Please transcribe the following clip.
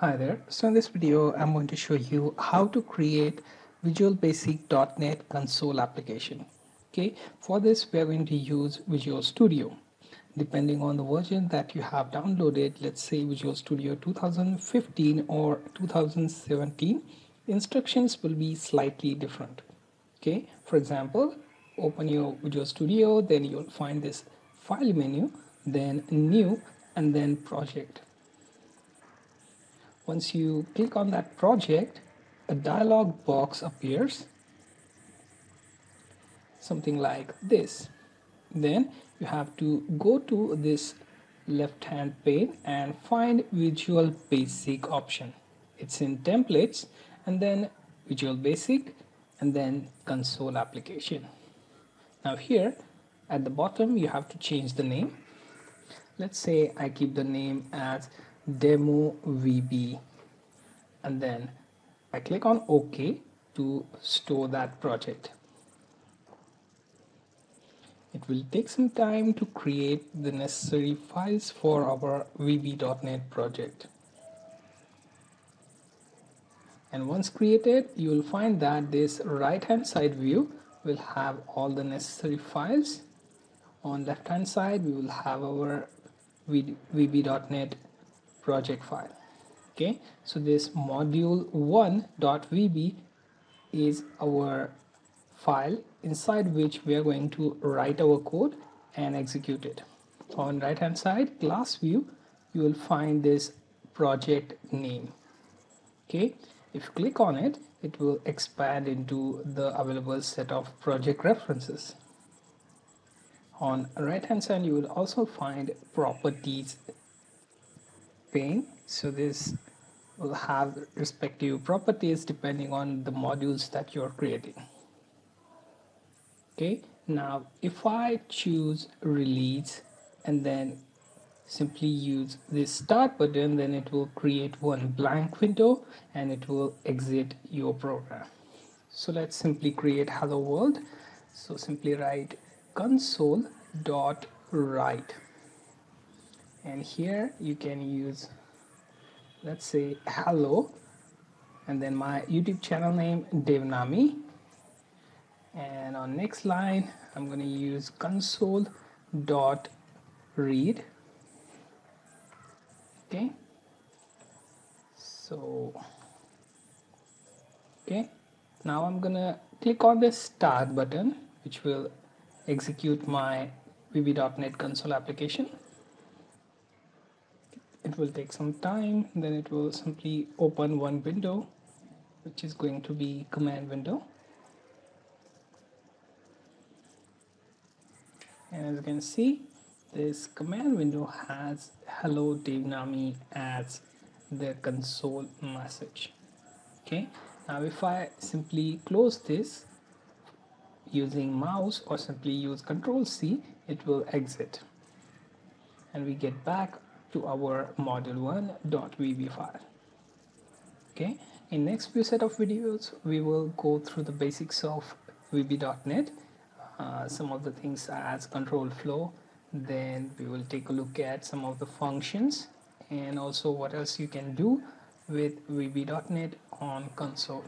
Hi there. So in this video, I'm going to show you how to create Visual Basic.NET console application. Okay, for this, we are going to use Visual Studio. Depending on the version that you have downloaded, let's say Visual Studio 2015 or 2017, instructions will be slightly different. Okay, for example, open your Visual Studio, then you'll find this file menu, then new, and then project once you click on that project a dialog box appears. Something like this. Then you have to go to this left hand pane and find visual basic option. It's in templates and then visual basic and then console application. Now here at the bottom you have to change the name. Let's say I keep the name as demo VB and then I click on OK to store that project. It will take some time to create the necessary files for our VB.NET project. And once created, you will find that this right hand side view will have all the necessary files. On left hand side, we will have our VB.NET project file. Okay so this module1.vb is our file inside which we are going to write our code and execute it. On right hand side class view you will find this project name. Okay if you click on it it will expand into the available set of project references. On right hand side you will also find properties pane so this will have respective properties depending on the modules that you're creating. Okay? Now if I choose release and then simply use this start button then it will create one blank window and it will exit your program. So let's simply create hello world. So simply write console dot write and here you can use let's say hello and then my YouTube channel name Devnami. And on next line I'm going to use console dot read. Okay. So okay. Now I'm gonna click on the start button which will execute my VB.NET console application it will take some time then it will simply open one window which is going to be command window. And as you can see this command window has hello Devnami as the console message. Okay now if I simply close this using mouse or simply use control C it will exit. And we get back to our module1.vb file. Okay in next few set of videos we will go through the basics of vb.net uh, some of the things as control flow. Then we will take a look at some of the functions and also what else you can do with vb.net on console